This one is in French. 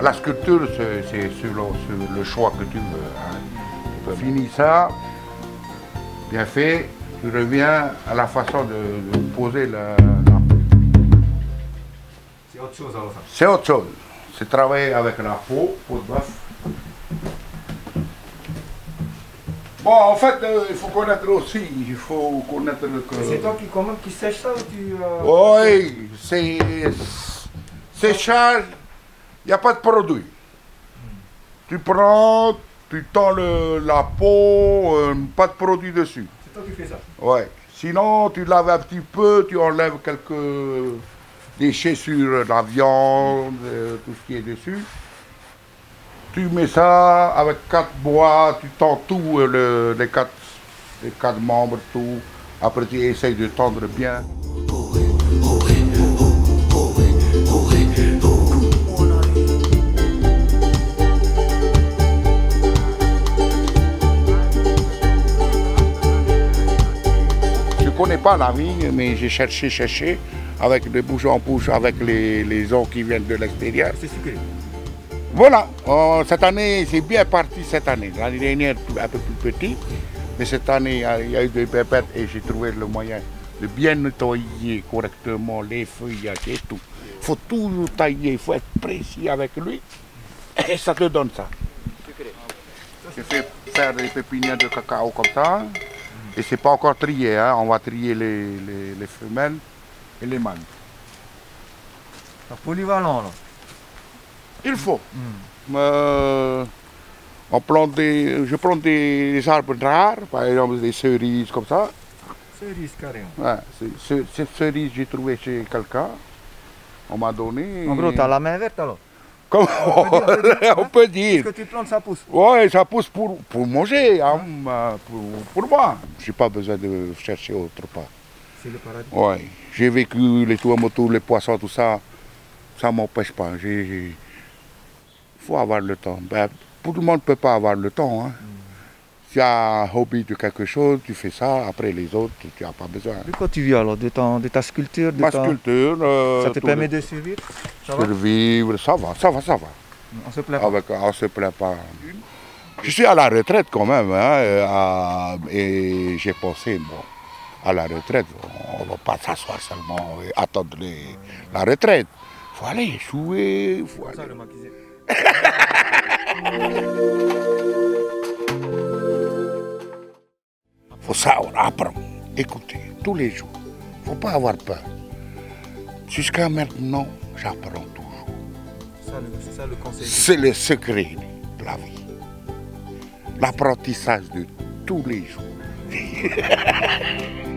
la sculpture, c'est sur, le choix que tu veux. Hein. Tu finis ça, bien fait, tu reviens à la façon de, poser la, C'est autre chose alors ça C'est autre chose. C'est travailler avec la peau, peau de bœuf. Bon, en fait, euh, il faut connaître aussi, il faut connaître que... C'est toi qui, comment, qui sèche ça ou tu... Euh, oui, c'est... Séchage, il n'y a pas de produit. Tu prends, tu tends la peau, euh, pas de produit dessus. C'est toi qui fais ça Oui. Sinon, tu laves un petit peu, tu enlèves quelques déchets sur la viande, tout ce qui est dessus. Tu mets ça avec quatre bois, tu tends tout, euh, les, quatre, les quatre membres, tout. Après, tu essayes de tendre bien. Connais pas la vigne, mais j'ai cherché, cherché, avec des bouche en bouche, avec les, les eaux qui viennent de l'extérieur. C'est sucré. Voilà, oh, cette année, c'est bien parti cette année. L'année dernière, un peu plus petit, mais cette année, il y a eu des pépettes et j'ai trouvé le moyen de bien nettoyer correctement les feuillages et tout. Il faut toujours tailler, il faut être précis avec lui et ça te donne ça. Je fais faire des pépinières de cacao comme ça et c'est pas encore trié, hein. on va trier les, les, femelles et les mâles. polyvalent là. Il faut. Euh, on plante des, je plante des arbres rares, par exemple des cerises comme ça. Cerises carrément. Ouais, cette cerise, j'ai trouvé chez quelqu'un. On m'a donné. En gros, tu as la main verte alors On peut dire. Que tu plantes, ça pousse? Oui, ça pousse pour, pour manger, hein, pour, pour, moi. Je n'ai pas besoin de chercher autre part. C'est le paradis Oui, j'ai vécu les tomates, les poissons, tout ça. Ça ne m'empêche pas. Il faut avoir le temps. Ben, tout le monde ne peut pas avoir le temps. Hein. Si tu as un hobby de quelque chose, tu fais ça. Après les autres, tu n'as pas besoin. De quoi tu vis alors? De, de ta sculpture de Ma sculpture. Euh, ça te permet de survivre? Ça Survivre, ça va, ça va, ça va. On se plaît pas On se plaît pas. Je suis à la retraite quand même. Hein, et j'ai pensé, bon, à la retraite, on ne va pas s'asseoir seulement et attendre la retraite. Il faut aller jouer. Faut aller... faut savoir apprendre, écouter tous les jours. faut pas avoir peur. Jusqu'à maintenant, j'apprends toujours. Le C'est le secret de la vie. L'apprentissage de tous les jours.